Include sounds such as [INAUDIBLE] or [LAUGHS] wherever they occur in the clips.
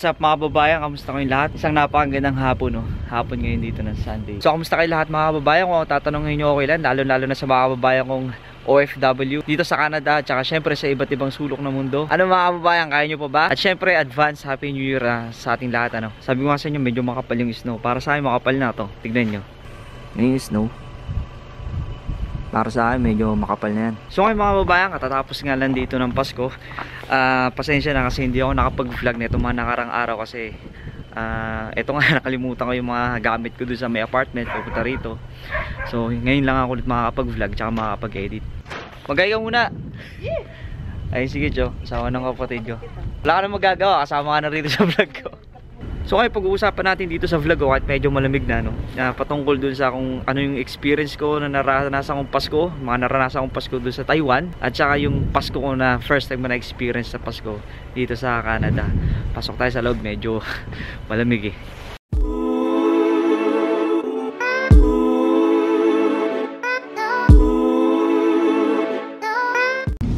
What's up mga babayan? Kamusta kayong lahat? Isang napakagandang hapon no? Hapon ngayon dito ng Sunday. So kamusta kayo lahat mga babayan? Kung tatanungin nyo okay lang, lalo lalo na sa mga babayan kong OFW dito sa Canada at saka syempre sa iba't ibang sulok ng mundo. Ano mga kababayan, kaya nyo pa ba? At syempre advance Happy New Year uh, sa ating lahat. Ano? Sabi ko nga sa inyo, medyo makapal yung snow. Para sa akin makapal na to. Tignan nyo. Yan yung snow. Para sa akin, medyo makapal na yan. So ngayon mga babayan, katatapos nga lang dito ng Pasko. Uh, pasensya na kasi hindi ako nakapag-vlog na itong mga nakarang araw kasi uh, eto nga [LAUGHS] nakalimutan ko yung mga gamit ko doon sa may apartment pupunta rito. So ngayon lang ako ulit makakapag-vlog tsaka makakapag-edit. Magay ka muna! Ay sige Jo. Asawa ng kapatid ko. Wala ka na magagawa kasama ka na rito sa vlog ko So ngayon pag-uusapan natin dito sa vlog ko kahit medyo malamig na no, na patungkol dun sa kung ano yung experience ko na naranasan kong Pasko, mga naranasan kong Pasko dun sa Taiwan at saka yung Pasko ko na first time na experience sa Pasko dito sa Canada. Pasok tayo sa loob, medyo [LAUGHS] malamig eh.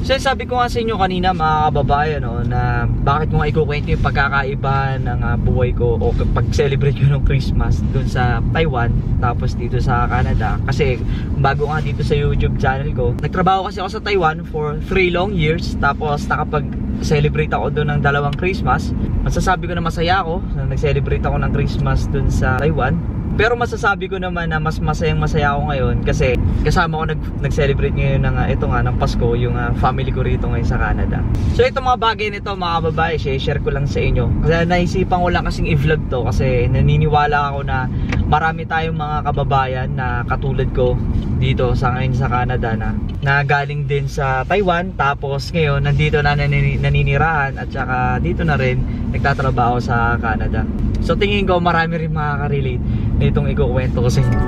So sabi ko nga sa inyo kanina mga kababayan no, na bakit mo nga ikukwento yung pagkakaiba ng uh, buhay ko o pag-celebrate ko ng Christmas dun sa Taiwan tapos dito sa Canada. Kasi bago nga dito sa YouTube channel ko nagtrabaho kasi ako sa Taiwan for 3 long years tapos nakapag celebrate ako doon ng dalawang Christmas. Masasabi ko na masaya ako na nag-celebrate ako ng Christmas dun sa Taiwan pero masasabi ko naman na mas masayang masaya ako ngayon kasi kasama ko nag nag-celebrate ngayon ng uh, ito nga ng Pasko yung uh, family ko rito ngayon sa Canada. So itong mga bagay nito mga babae, share ko lang sa inyo. Kasi naisipan ko lang kasing i-vlog to kasi naniniwala ako na marami tayong mga kababayan na katulad ko dito sa ngayon sa Canada na na galing din sa Taiwan tapos ngayon nandito na naninirahan at saka dito na rin nagtatrabaho sa Canada. So tingin ko marami rin makaka-relate nitong ikukwento ko sa inyo.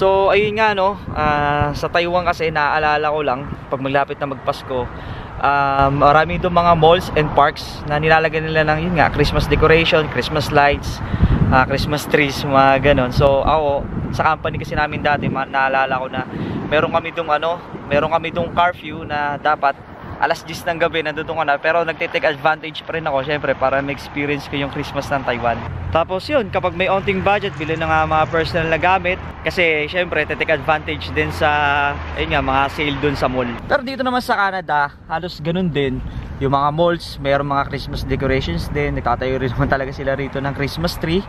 So ayun nga no, uh, sa Taiwan kasi naaalala ko lang pag maglapit na magpasko, um, marami doon mga malls and parks na nilalagay nila ng yun nga, Christmas decoration, Christmas lights, uh, Christmas trees, mga ganon. So ako, sa company kasi namin dati, naalala ko na meron kami dong ano, meron kami dong curfew na dapat alas 10 ng gabi nandun ko na. Pero nagte-take advantage pa rin ako syempre para ma-experience ko yung Christmas ng Taiwan. Tapos yun kapag may onting budget bili na nga mga personal na gamit. Kasi syempre te-take advantage din sa ayun nga mga sale dun sa mall. Pero dito naman sa Canada halos ganun din. Yung mga malls mayroong mga Christmas decorations din. Nagtatayo rin [LAUGHS] naman talaga sila rito ng Christmas tree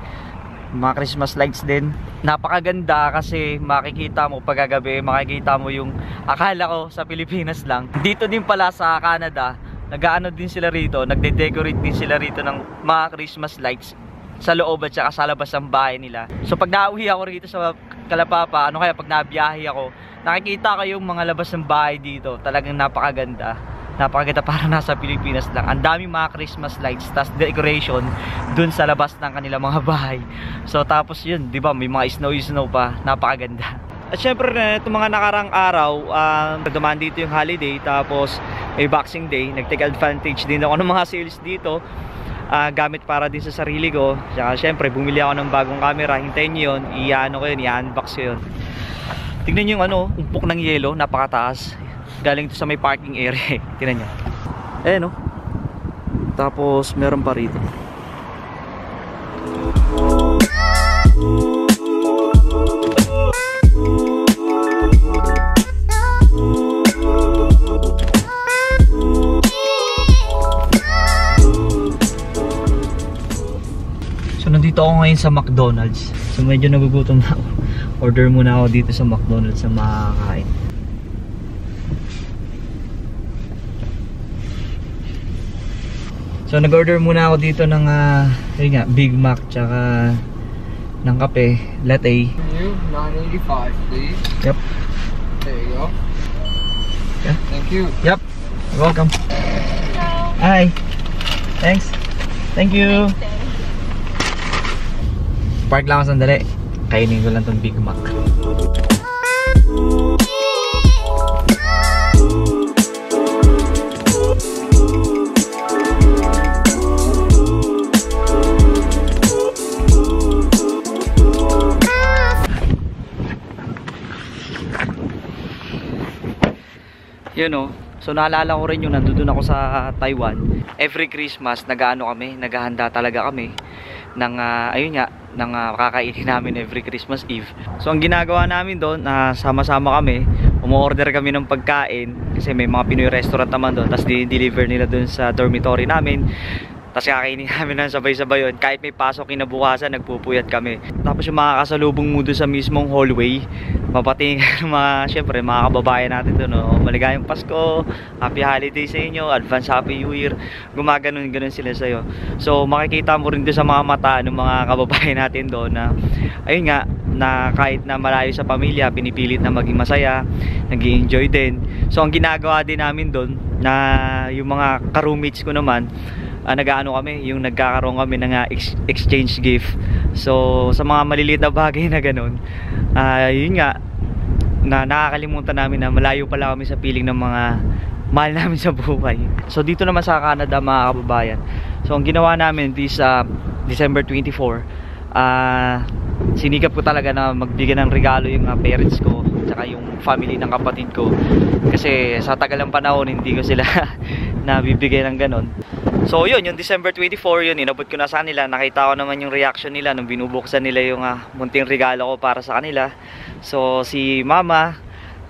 mga Christmas lights din. Napakaganda kasi makikita mo pagkagabi makikita mo yung akala ko sa Pilipinas lang. Dito din pala sa Canada nagaano din sila rito nagde-decorate din sila rito ng mga Christmas lights sa loob at sa labas ng bahay nila. So pag nauwi ako rito sa Kalapapa ano kaya pag nabiyahe ako nakikita ko yung mga labas ng bahay dito. Talagang napakaganda napakaganda para [LAUGHS] nasa Pilipinas lang. Ang daming mga Christmas lights tas decoration dun sa labas ng kanilang mga bahay. So tapos yun di ba may mga snow snow pa. Napakaganda. At syempre na itong mga nakarang araw um, dumaan dito yung holiday tapos may boxing day. Nag-take advantage din ako ng mga sales dito uh, gamit para din sa sarili ko. Saka syempre bumili ako ng bagong camera. Hintayin nyo yun i-ano ko yun i-unbox ko yun. Tignan nyo yung ano umpok ng yelo napakataas galing to sa may parking area [LAUGHS] tinan nyo eh no tapos meron pa rito nandito ako ngayon sa McDonald's. So medyo nagugutom na ako. Order muna ako dito sa McDonald's sa makakain. So nag-order muna ako dito ng uh, yun nga, Big Mac tsaka ng kape, latte. Menu 985 please. Yep. There you go. Yeah. Thank you. Yep. You're welcome. Hi. Thanks. Thank you. Park lang ako sandali. Kainin ko lang tong Big Mac. Yun oh. So naalala ko rin yung nandun ako sa Taiwan. Every Christmas, nag-ano kami, naghahanda talaga kami ng ah, ayun nga, ng uh, kakainin namin every Christmas Eve. So ang ginagawa namin doon, na sama-sama kami, umu-order kami ng pagkain kasi may mga Pinoy restaurant naman doon, tapos di-deliver nila doon sa dormitory namin. Tapos kakainin namin ng sabay-sabay yun. Kahit may pasok kinabukasan, nagpupuyat kami. Tapos yung mga kasalubong mo doon sa mismong hallway, mapatingin mga, syempre, mga kababayan natin doon. No? Maligayang Pasko, Happy Holiday sa inyo, Advance Happy New Year. Gumaganon-ganon sila sa'yo. So makikita mo rin doon sa mga mata ng mga kababayan natin doon na, ayun nga, na kahit na malayo sa pamilya, pinipilit na maging masaya, nag enjoy din. So ang ginagawa din namin doon, na yung mga ka-roommates ko naman, uh, nag-ano kami, yung nagkakaroon kami ng uh, ex- exchange gift. So, sa mga maliliit na bagay na ganun, uh, yun nga, na nakakalimutan namin na malayo pala kami sa piling ng mga mahal namin sa buhay. So, dito naman sa Canada, mga kababayan. So, ang ginawa namin this uh, December 24, uh, sinikap ko talaga na magbigay ng regalo yung uh, parents ko tsaka yung family ng kapatid ko kasi sa tagal ng panahon hindi ko sila [LAUGHS] nabibigay ng ganon So yun, yung December 24 yun, inabot ko na sa kanila. Nakita ko naman yung reaction nila nung binubuksan nila yung uh, munting regalo ko para sa kanila. So si mama,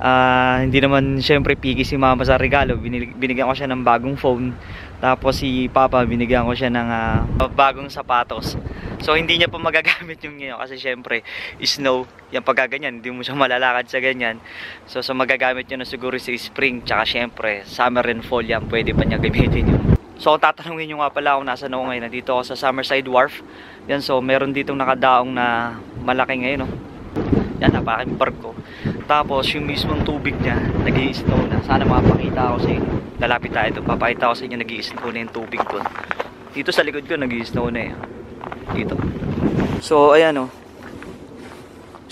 uh, hindi naman syempre pigi si mama sa regalo. Binig binigyan ko siya ng bagong phone. Tapos si papa, binigyan ko siya ng uh, bagong sapatos. So hindi niya pa magagamit yung ngayon kasi syempre snow, yung pagkaganyan, hindi mo siya malalakad sa ganyan. So so magagamit niya na siguro sa spring, tsaka syempre summer and fall yan, pwede pa niya gamitin yun. So tatanungin nyo nga pala kung nasa ako ngayon. Nandito ako sa Summerside Wharf. Yan, so meron ditong nakadaong na malaki ngayon. No? Yan, napaking barko. Tapos yung mismong tubig niya, nag snow na. Sana makapakita ako sa inyo. Lalapit tayo ito. Papakita ko sa inyo, nag snow na yung tubig ko. Dito sa likod ko, nag snow na eh. Dito. So, ayan. Oh.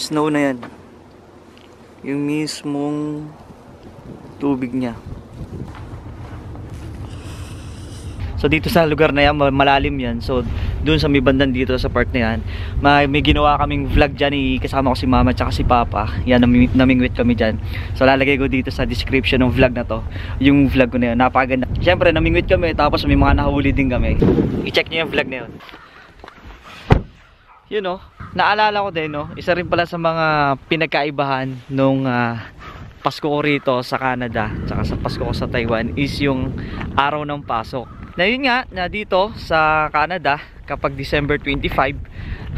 Snow na yan. Yung mismong tubig niya. So dito sa lugar na yan, malalim yan. So doon sa may bandan dito sa part na yan, may, may ginawa kaming vlog dyan. Eh, kasama ko si mama at si papa. Yan, naming, namingwit kami dyan. So lalagay ko dito sa description ng vlog na to. Yung vlog ko na yun, napakaganda. Siyempre, namingwit kami. Tapos may mga nahuli din kami. I-check nyo yung vlog na yun. Yun know, naalala ko din, no? isa rin pala sa mga pinagkaibahan nung uh, Pasko ko rito sa Canada, tsaka sa Pasko ko sa Taiwan is yung araw ng pasok na yun nga, na dito sa Canada, kapag December 25,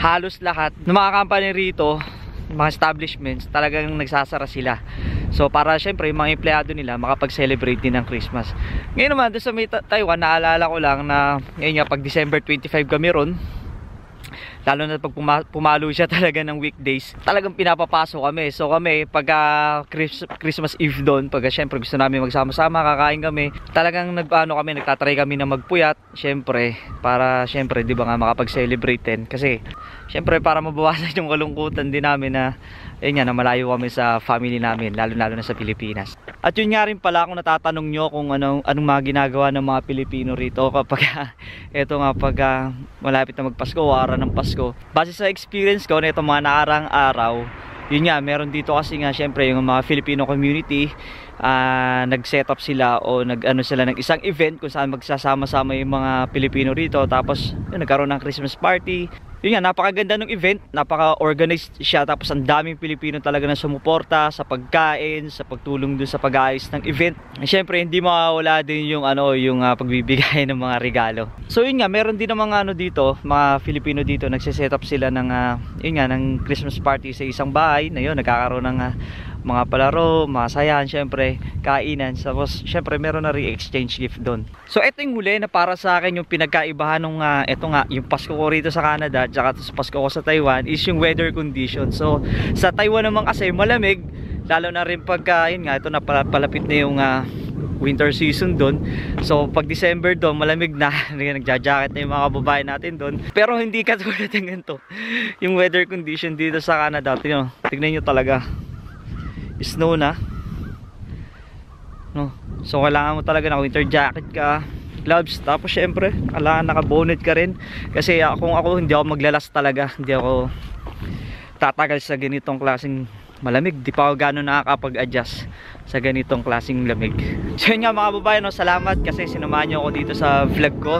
halos lahat ng mga company rito, mga establishments, talagang nagsasara sila. So para syempre yung mga empleyado nila makapag-celebrate din ng Christmas. Ngayon naman, doon sa Taiwan, naalala ko lang na ngayon nga pag December 25 kami ron, lalo na pag pumalo siya [LAUGHS] talaga ng weekdays talagang pinapapasok kami. So kami pag uh, Christmas Eve doon pag uh, syempre gusto namin magsama-sama kakain kami talagang nagpaano kami nagtatry kami na magpuyat syempre para syempre di ba nga makapag-celebrate din. Kasi syempre para mabawasan [LAUGHS] yung kalungkutan din namin na ayun nga na malayo kami sa family namin lalo lalo na sa Pilipinas. At yun nga rin pala kung natatanong nyo kung anong, anong mga ginagawa ng mga Pilipino rito kapag [LAUGHS] eto nga pag uh, malapit na magpasko araw ng Pasko. Base sa experience ko na itong mga naarang araw yun nga meron dito kasi nga syempre yung mga Filipino community uh, nag-set up sila o nag-ano sila ng isang event kung saan magsasama-sama yung mga Pilipino rito. Tapos yun, nagkaroon ng Christmas party yun nga, napakaganda ng event, napaka-organized siya tapos ang daming Pilipino talaga na sumuporta sa pagkain, sa pagtulong dun sa pag-aayos ng event. Siyempre, hindi mawawala din yung ano, yung uh, pagbibigay [LAUGHS] ng mga regalo. So yun nga, meron din mga ano dito, mga Filipino dito, nagse-set up sila ng uh, yun nga, ng Christmas party sa isang bahay na yun, nagkakaroon ng uh, mga palaro, masayahan syempre, kainan. Tapos syempre meron na re-exchange gift doon. So ito yung huli na para sa akin yung pinagkaibahan nung uh, ito nga, yung Pasko ko rito sa Canada at sa Pasko ko sa Taiwan is yung weather condition. So sa Taiwan naman kasi malamig, lalo na rin pagka yun nga, ito na palapit na yung uh, winter season doon. So pag December doon, malamig na, [LAUGHS] nagja-jacket na yung mga babae natin doon. Pero hindi katulad ng ganito. [LAUGHS] Yung weather condition dito sa Canada, tingnan, tingnan nyo talaga snow na. No? So kailangan mo talaga na winter jacket ka gloves. Tapos syempre kailangan naka bonnet ka rin. Kasi uh, kung ako hindi ako maglalas talaga. Hindi ako tatagal sa ganitong klaseng malamig. Di pa ako gano'n nakakapag adjust sa ganitong klaseng lamig. [LAUGHS] So yun nga mga babae, no, salamat kasi sinamahan niyo ako dito sa vlog ko.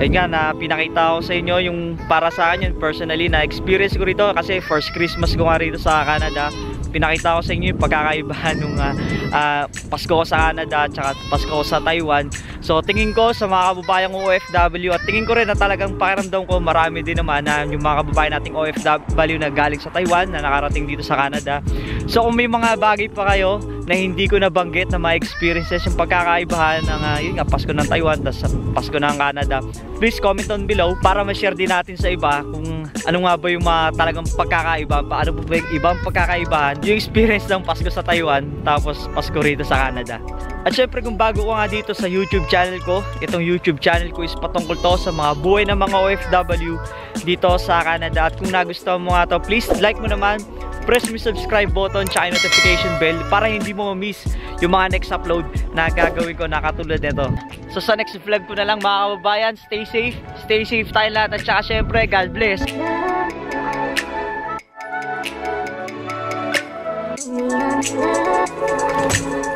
Ayun nga, na pinakita ko sa inyo yung para sa akin, yung personally na experience ko rito. Kasi first Christmas ko nga rito sa Canada pinakita ko sa inyo yung pagkakaibahan [LAUGHS] ng uh, uh, Pasko sa Canada at saka Pasko sa Taiwan. So tingin ko sa mga kababayang OFW at tingin ko rin na talagang pakiramdam ko marami din naman na yung mga kababayan nating OFW na galing sa Taiwan na nakarating dito sa Canada. So kung may mga bagay pa kayo na hindi ko nabanggit na mga experiences yung pagkakaibahan ng uh, yun nga Pasko ng Taiwan tapos Pasko ng Canada. Please comment on below para ma-share din natin sa iba kung ano nga ba yung mga talagang pagkakaiba paano po ba yung ibang pagkakaibahan yung experience ng Pasko sa Taiwan tapos Pasko rito sa Canada at syempre kung bago ka nga dito sa YouTube channel ko, itong YouTube channel ko is patungkol to sa mga buhay ng mga OFW dito sa Canada. At kung nagustuhan mo nga to, please like mo naman, press mo subscribe button tsaka notification bell para hindi mo ma-miss yung mga next upload na gagawin ko na katulad nito. So sa next vlog ko na lang mga kababayan, stay safe, stay safe tayo lahat at tsaka syempre God bless. Yeah.